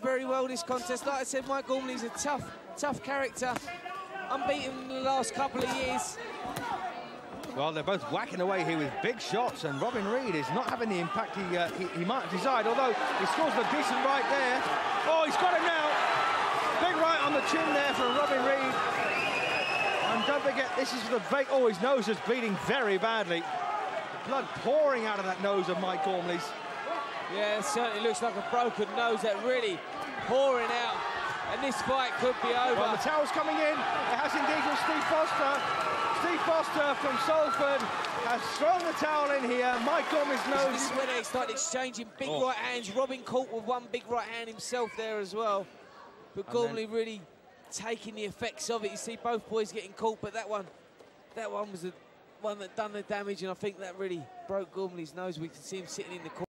very well this contest. Like I said, Mike Gormley's a tough, tough character. Unbeaten in the last couple of years. Well, they're both whacking away here with big shots, and Robin Reid is not having the impact he, uh, he, he, might have desired, although he scores a decent right there. Oh, he's got it now. Big right on the chin there from Robin Reid. And don't forget, this is the vape. Oh, his nose is bleeding very badly. Blood pouring out of that nose of Mike Gormley's. Yeah, it certainly looks like a broken nose that really pouring out. And this fight could be over. Well, the towel's coming in. It has indeed from Steve Foster. Steve Foster from Salford has thrown the towel in here. Mike Gormley's nose. This is where they start exchanging big oh. right hands. Robin caught with one big right hand himself there as well. But Gormley then... really taking the effects of it. You see both boys getting caught, but that one, that one was the one that done the damage, and I think that really broke Gormley's nose. We can see him sitting in the corner.